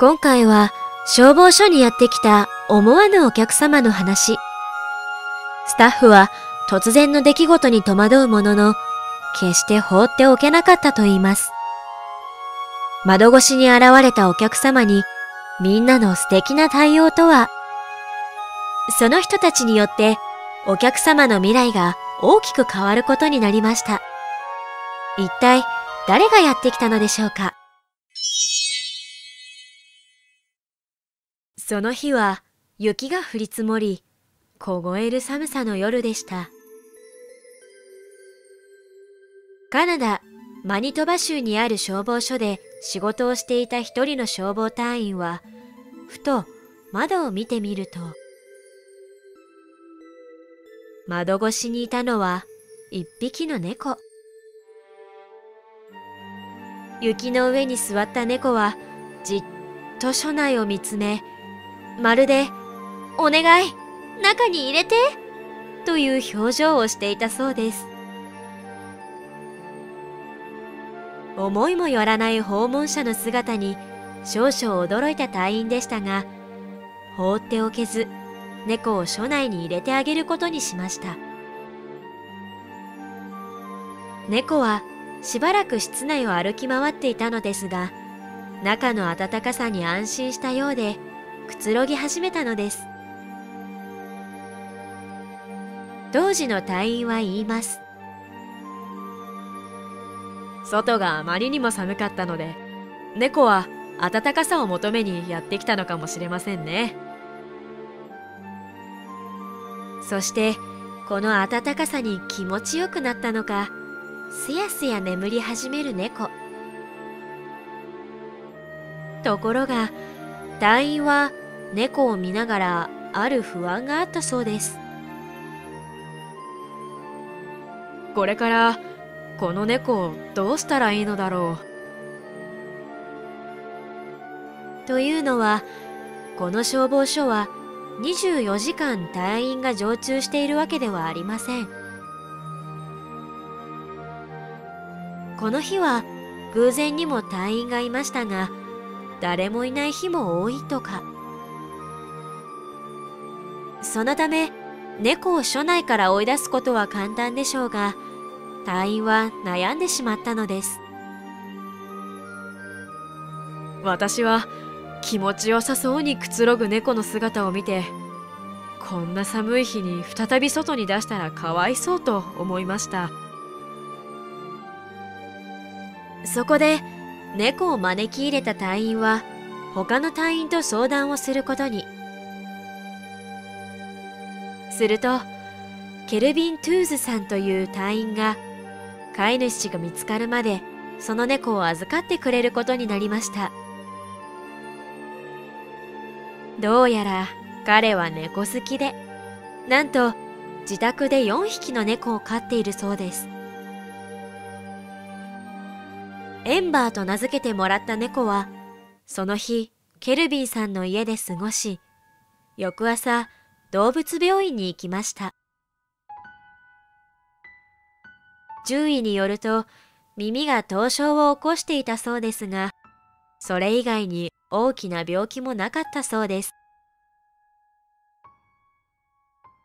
今回は消防署にやってきた思わぬお客様の話。スタッフは突然の出来事に戸惑うものの、決して放っておけなかったと言います。窓越しに現れたお客様にみんなの素敵な対応とは？その人たちによってお客様の未来が大きく変わることになりました。一体誰がやってきたのでしょうか？その日は雪が降り積もり、凍える寒さの夜でした。カナダ・マニトバ州にある消防署で仕事をしていた一人の消防隊員は、ふと窓を見てみると、窓越しにいたのは一匹の猫。雪の上に座った猫はじっと署内を見つめ、まるで、お願い、中に入れて、という表情をしていたそうです。思いもよらない訪問者の姿に少々驚いた隊員でしたが、放っておけず、猫を署内に入れてあげることにしました。猫はしばらく室内を歩き回っていたのですが、中の暖かさに安心したようで、くつろぎ始めたのです。当時の隊員は言います。外があまりにも寒かったので、猫は暖かさを求めにやってきたのかもしれませんね。そして、この暖かさに気持ちよくなったのか、すやすや眠り始める猫。ところが、隊員は猫を見ながらある不安があったそうです。これからこの猫をどうしたらいいのだろう。というのは、この消防署は24時間隊員が常駐しているわけではありません。この日は偶然にも隊員がいましたが、誰もいない日も多いとか。そのため、猫を署内から追い出すことは簡単でしょうが、隊員は悩んでしまったのです。私は気持ちよさそうにくつろぐ猫の姿を見てこんな寒い日に再び外に出したらかわいそうと思いました。そこで猫を招き入れた隊員は他の隊員と相談をすることに。するとケルビン・トゥーズさんという隊員が飼い主が見つかるまでその猫を預かってくれることになりました。どうやら彼は猫好きでなんと自宅で4匹の猫を飼っているそうです。エンバーと名付けてもらった猫はその日ケルビンさんの家で過ごし翌朝動物病院に行きました獣医によると耳が凍傷を起こしていたそうですが、それ以外に大きな病気もなかったそうです。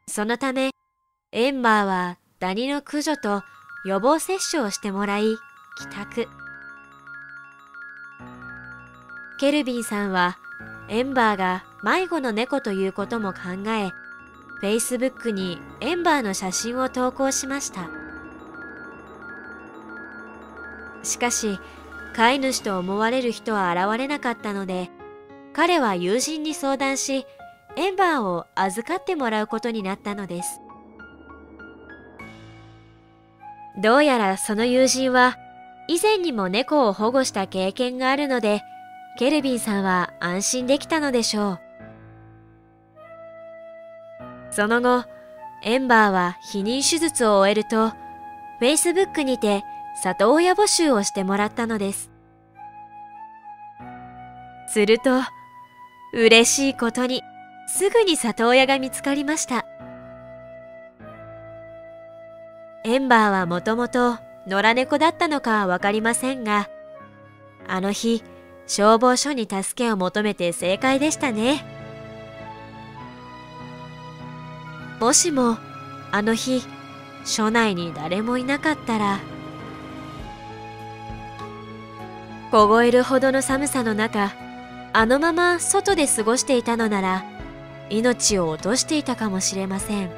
そのため、エンバーはダニの駆除と予防接種をしてもらい、帰宅。ケルビンさんは、エンバーが迷子の猫ということも考え、Facebook にエンバーの写真を投稿しました。しかし、飼い主と思われる人は現れなかったので、彼は友人に相談し、エンバーを預かってもらうことになったのです。どうやらその友人は、以前にも猫を保護した経験があるので、ケルビンさんは安心できたのでしょう。その後、エンバーは避妊手術を終えると、Facebook にて里親募集をしてもらったのです。すると、嬉しいことに、すぐに里親が見つかりました。エンバーはもともと野良猫だったのかはわかりませんが、あの日、消防署に助けを求めて正解でしたね。もしもあの日署内に誰もいなかったら凍えるほどの寒さの中あのまま外で過ごしていたのなら命を落としていたかもしれません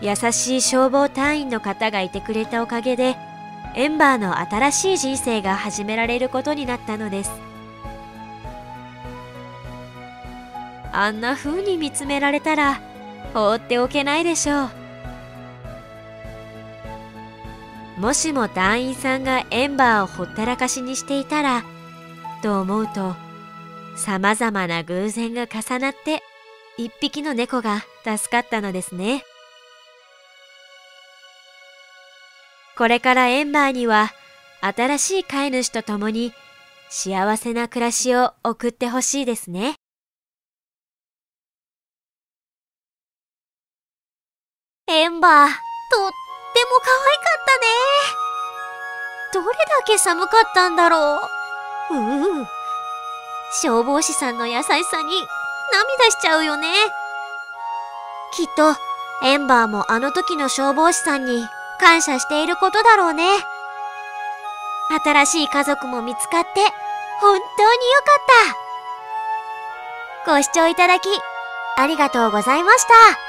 優しい消防隊員の方がいてくれたおかげでエンバーの新しい人生が始められることになったのです。あんな風に見つめられたら放っておけないでしょう。もしも団員さんがエンバーをほったらかしにしていたらと思うとさまざまな偶然が重なって一匹の猫が助かったのですね。これからエンバーには新しい飼い主と共に幸せな暮らしを送ってほしいですね。エンバー、とっても可愛かったね。どれだけ寒かったんだろう。うう。消防士さんの優しさに涙しちゃうよね。きっと、エンバーもあの時の消防士さんに感謝していることだろうね。新しい家族も見つかって本当によかった。ご視聴いただきありがとうございました。